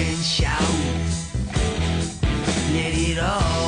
and shout. Let it all.